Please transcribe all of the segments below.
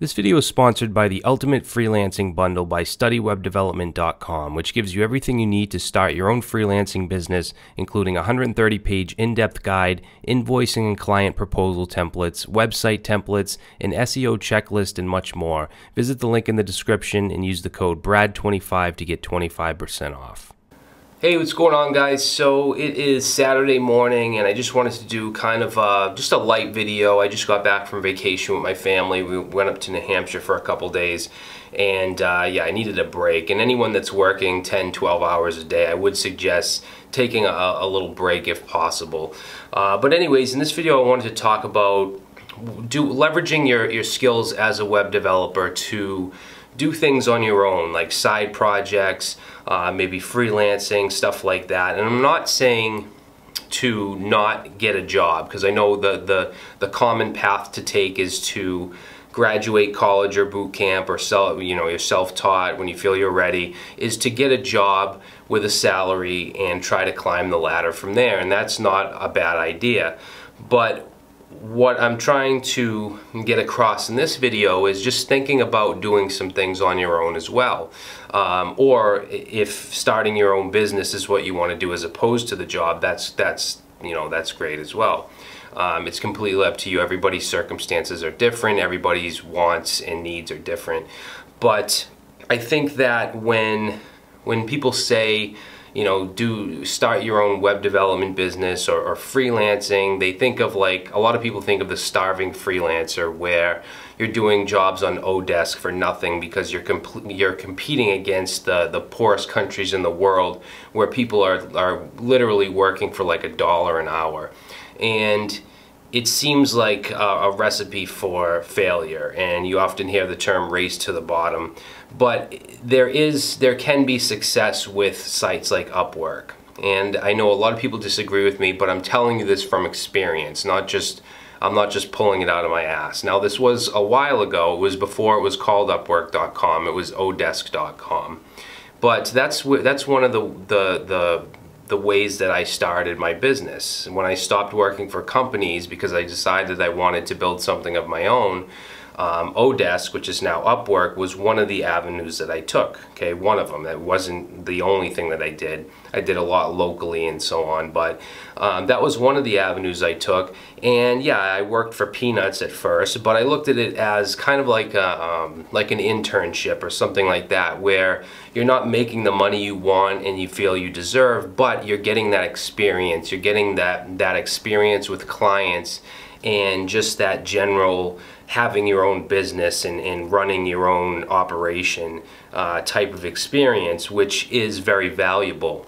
This video is sponsored by the Ultimate Freelancing Bundle by StudyWebDevelopment.com, which gives you everything you need to start your own freelancing business, including a 130 page in depth guide, invoicing and client proposal templates, website templates, an SEO checklist, and much more. Visit the link in the description and use the code BRAD25 to get 25% off. Hey, what's going on guys? So it is Saturday morning and I just wanted to do kind of uh, just a light video. I just got back from vacation with my family. We went up to New Hampshire for a couple days and uh, yeah, I needed a break. And anyone that's working 10, 12 hours a day, I would suggest taking a, a little break if possible. Uh, but anyways, in this video I wanted to talk about do leveraging your, your skills as a web developer to do things on your own, like side projects, uh, maybe freelancing, stuff like that. And I'm not saying to not get a job because I know the, the, the common path to take is to graduate college or boot camp or sell, you know, you're self-taught when you feel you're ready, is to get a job with a salary and try to climb the ladder from there. And that's not a bad idea. But what I'm trying to get across in this video is just thinking about doing some things on your own as well. Um, or if starting your own business is what you want to do as opposed to the job, that's, that's, you know, that's great as well. Um, it's completely up to you. Everybody's circumstances are different. Everybody's wants and needs are different. But I think that when, when people say, you know, do start your own web development business or, or, freelancing. They think of like, a lot of people think of the starving freelancer where you're doing jobs on Odesk for nothing because you're you're competing against the, the poorest countries in the world where people are, are literally working for like a dollar an hour. And it seems like a, recipe for failure and you often hear the term race to the bottom. But there is there can be success with sites like Upwork. And I know a lot of people disagree with me but I'm telling you this from experience not just I'm not just pulling it out of my ass. Now this was a while ago. It was before it was called upwork.com it was odesk.com but that's that's one of the the the the ways that I started my business. When I stopped working for companies because I decided I wanted to build something of my own, um, Odesk, which is now Upwork, was one of the avenues that I took. Okay, one of them. That wasn't the only thing that I did. I did a lot locally and so on, but um, that was one of the avenues I took. And yeah, I worked for peanuts at first, but I looked at it as kind of like a, um, like an internship or something like that, where you're not making the money you want and you feel you deserve, but you're getting that experience. You're getting that that experience with clients and just that general having your own business and, and running your own operation uh, type of experience, which is very valuable.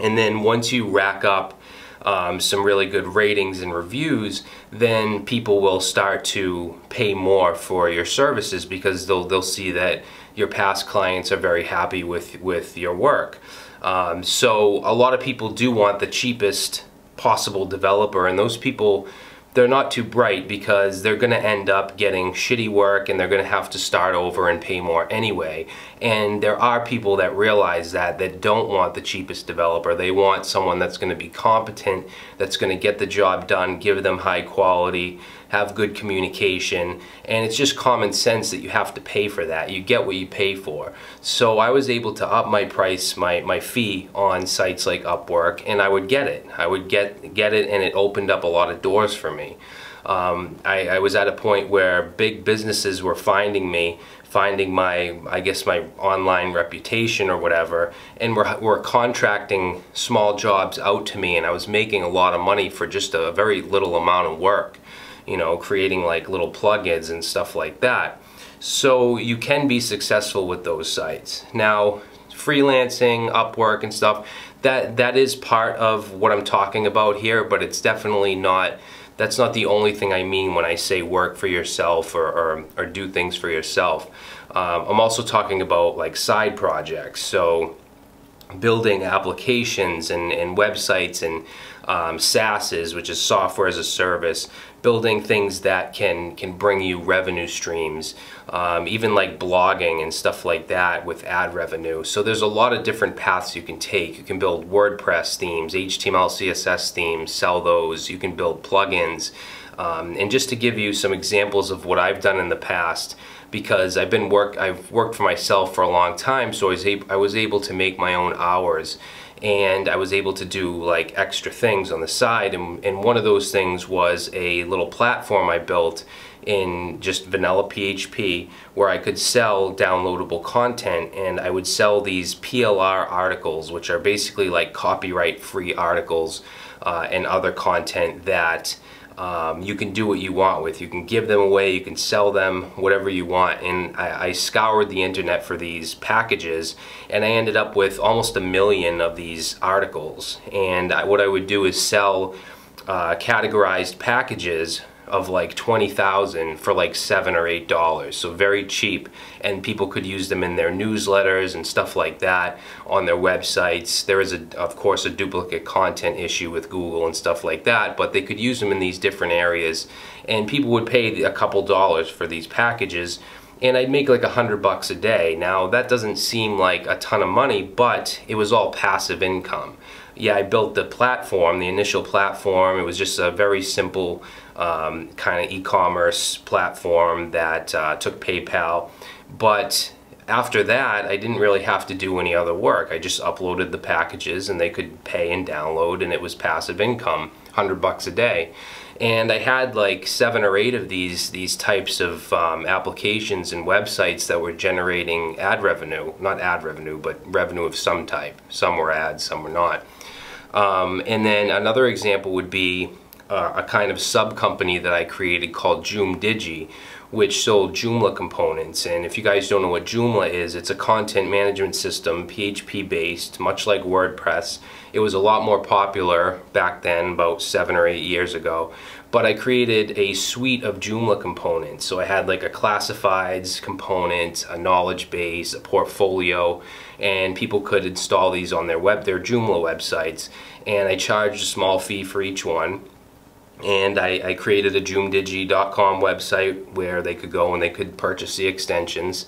And then once you rack up um, some really good ratings and reviews, then people will start to pay more for your services because they'll, they'll see that your past clients are very happy with, with your work. Um, so a lot of people do want the cheapest possible developer and those people they're not too bright because they're going to end up getting shitty work and they're going to have to start over and pay more anyway. And there are people that realize that that don't want the cheapest developer. They want someone that's going to be competent, that's going to get the job done, give them high quality, have good communication, and it's just common sense that you have to pay for that. You get what you pay for. So I was able to up my price, my, my fee on sites like Upwork, and I would get it. I would get, get it, and it opened up a lot of doors for me. Um, I, I, was at a point where big businesses were finding me, finding my, I guess my online reputation or whatever, and were, were contracting small jobs out to me and I was making a lot of money for just a very little amount of work you know, creating like little plugins and stuff like that. So you can be successful with those sites. Now, freelancing, Upwork and stuff, that that is part of what I'm talking about here, but it's definitely not that's not the only thing I mean when I say work for yourself or, or, or do things for yourself. Um, I'm also talking about like side projects. So building applications and, and websites and um, SaaSes, which is software as a service, building things that can can bring you revenue streams, um, even like blogging and stuff like that with ad revenue. So there's a lot of different paths you can take. You can build WordPress themes, HTML, CSS themes, sell those. You can build plugins. Um, and just to give you some examples of what I've done in the past, because I've been work I've worked for myself for a long time, so I was I was able to make my own hours. And I was able to do like extra things on the side and, and one of those things was a little platform I built in just vanilla PHP where I could sell downloadable content and I would sell these PLR articles which are basically like copyright free articles uh, and other content that um, you can do what you want with. You can give them away, you can sell them, whatever you want. And I, I, scoured the internet for these packages and I ended up with almost a million of these articles. And I, what I would do is sell uh, categorized packages of like 20,000 for like seven or eight dollars so very cheap and people could use them in their newsletters and stuff like that on their websites there is a of course a duplicate content issue with Google and stuff like that but they could use them in these different areas and people would pay a couple dollars for these packages and I'd make like a hundred bucks a day. Now that doesn't seem like a ton of money, but it was all passive income. Yeah, I built the platform, the initial platform. It was just a very simple um, kind of e-commerce platform that uh, took PayPal. But after that, I didn't really have to do any other work. I just uploaded the packages and they could pay and download and it was passive income, 100 bucks a day. And I had like seven or eight of these these types of um, applications and websites that were generating ad revenue, not ad revenue, but revenue of some type. Some were ads, some were not. Um, and then another example would be uh, a kind of sub company that I created called Joom Digi, which sold Joomla components. And if you guys don't know what Joomla is, it's a content management system, PHP based, much like WordPress. It was a lot more popular back then, about seven or eight years ago. But I created a suite of Joomla components. So I had like a classifieds component, a knowledge base, a portfolio, and people could install these on their web, their Joomla websites. And I charged a small fee for each one and I, I, created a joomdigi.com website where they could go and they could purchase the extensions.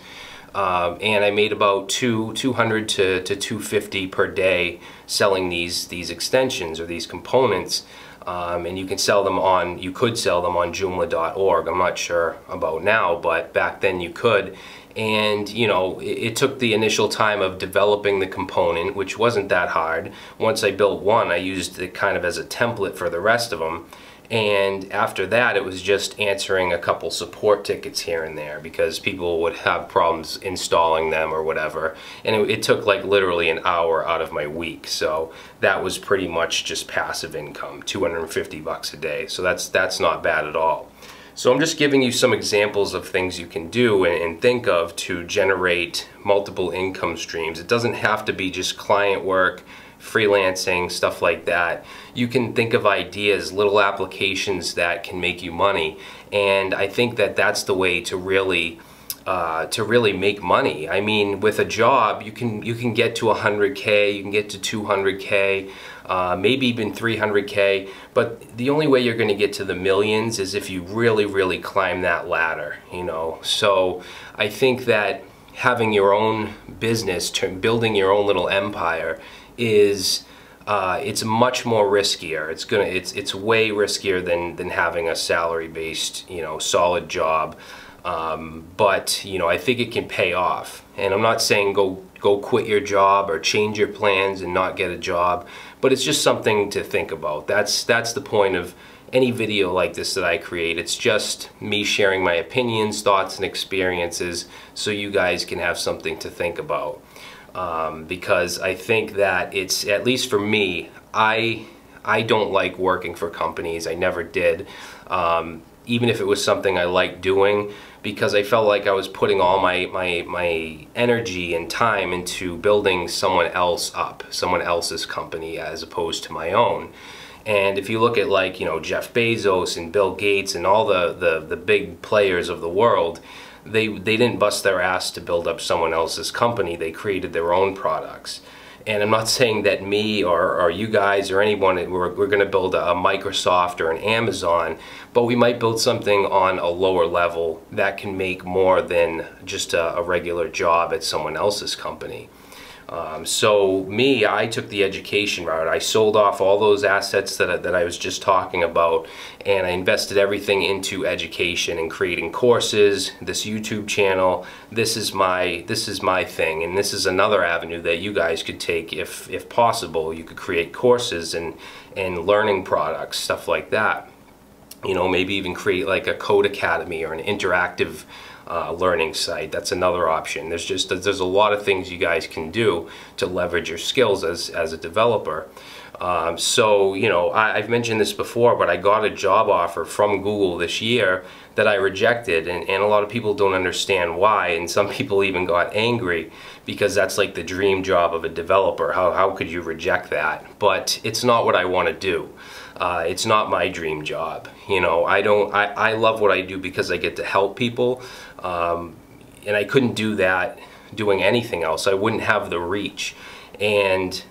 Um, and I made about two, 200 to, to 250 per day selling these, these extensions or these components. Um, and you can sell them on, you could sell them on joomla.org. I'm not sure about now, but back then you could. And, you know, it, it took the initial time of developing the component, which wasn't that hard. Once I built one, I used it kind of as a template for the rest of them and after that it was just answering a couple support tickets here and there because people would have problems installing them or whatever. And it, it, took like literally an hour out of my week. So that was pretty much just passive income 250 bucks a day. So that's that's not bad at all. So I'm just giving you some examples of things you can do and, and think of to generate multiple income streams. It doesn't have to be just client work freelancing, stuff like that, you can think of ideas, little applications that can make you money. And I think that that's the way to really uh, to really make money. I mean, with a job, you can you can get to 100k, you can get to 200k, uh, maybe even 300k. But the only way you're going to get to the millions is if you really, really climb that ladder. You know, so I think that having your own business, building your own little empire, is uh, it's much more riskier. It's gonna it's it's way riskier than than having a salary based you know solid job. Um, but you know I think it can pay off. And I'm not saying go go quit your job or change your plans and not get a job, but it's just something to think about. That's that's the point of any video like this that I create. It's just me sharing my opinions, thoughts, and experiences so you guys can have something to think about um, because I think that it's at least for me. I I don't like working for companies. I never did. Um, even if it was something I liked doing, because I felt like I was putting all my, my, my energy and time into building someone else up, someone else's company as opposed to my own. And if you look at like, you know, Jeff Bezos and Bill Gates and all the, the, the big players of the world, they they didn't bust their ass to build up someone else's company. They created their own products. And I'm not saying that me or, or you guys or anyone, we're, we're going to build a, Microsoft or an Amazon, but we might build something on a lower level that can make more than just a, a regular job at someone else's company. Um, so me, I took the education route. I sold off all those assets that I, that I was just talking about, and I invested everything into education and creating courses. This YouTube channel, this is my this is my thing, and this is another avenue that you guys could take if if possible. You could create courses and and learning products, stuff like that. You know, maybe even create like a code academy or an interactive uh, learning site. That's another option. There's just there's a lot of things you guys can do to leverage your skills as as a developer. Um, so you know I, have mentioned this before, but I got a job offer from Google this year that I rejected, and, and a lot of people don't understand why, and some people even got angry because that's like the dream job of a developer. How how could you reject that? But it's not what I want to do. Uh, it's not my dream job. You know, I don't. I, I love what I do because I get to help people, um, and I couldn't do that doing anything else. I wouldn't have the reach. And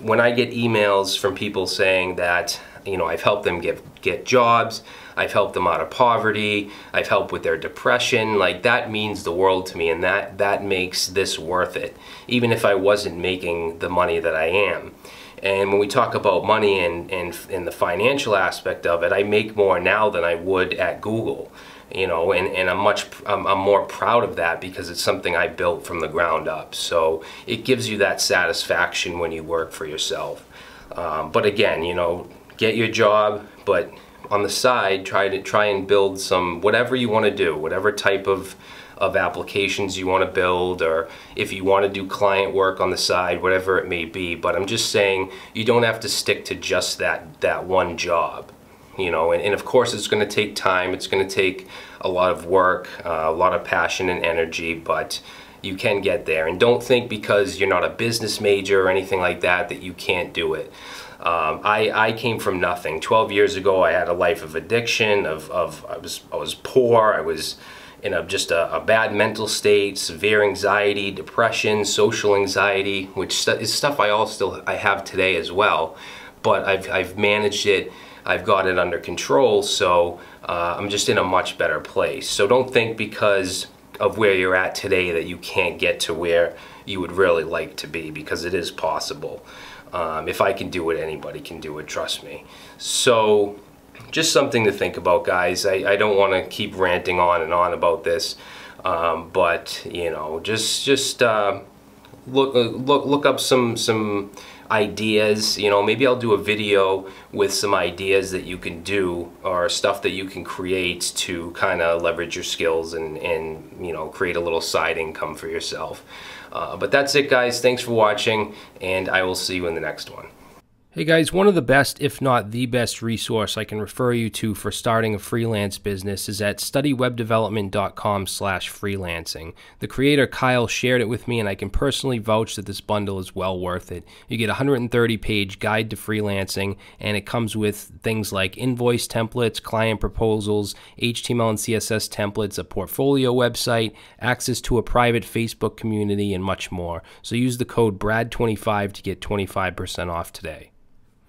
when I get emails from people saying that you know I've helped them get get jobs, I've helped them out of poverty, I've helped with their depression, like that means the world to me, and that that makes this worth it, even if I wasn't making the money that I am. And when we talk about money and, and, and the financial aspect of it, I make more now than I would at Google. You know, and, and I'm much I'm, I'm more proud of that because it's something I built from the ground up. So it gives you that satisfaction when you work for yourself. Um, but again, you know, get your job, but on the side, try to try and build some whatever you want to do, whatever type of of applications you want to build or if you want to do client work on the side, whatever it may be. But I'm just saying you don't have to stick to just that, that one job. You know, and, and of course it's going to take time. It's going to take a lot of work, uh, a lot of passion and energy, but you can get there. And don't think because you're not a business major or anything like that that you can't do it. Um, I, I came from nothing. 12 years ago, I had a life of addiction. Of, of I was I was poor. I was in a, just a, a, bad mental state, severe anxiety, depression, social anxiety, which is stuff I all still I have today as well. But I've, I've managed it, I've got it under control, so uh, I'm just in a much better place. So don't think because of where you're at today that you can't get to where you would really like to be because it is possible. Um, if I can do it, anybody can do it, trust me. So just something to think about, guys. I, I don't want to keep ranting on and on about this, um, but you know, just just uh, look uh, look look up some some ideas. You know, maybe I'll do a video with some ideas that you can do or stuff that you can create to kind of leverage your skills and and you know create a little side income for yourself. Uh, but that's it, guys. Thanks for watching, and I will see you in the next one. Hey guys, one of the best, if not the best resource I can refer you to for starting a freelance business is at studywebdevelopment.com slash freelancing. The creator Kyle shared it with me and I can personally vouch that this bundle is well worth it. You get a 130 page guide to freelancing and it comes with things like invoice templates, client proposals, HTML and CSS templates, a portfolio website, access to a private Facebook community, and much more. So use the code BRAD25 to get 25% off today.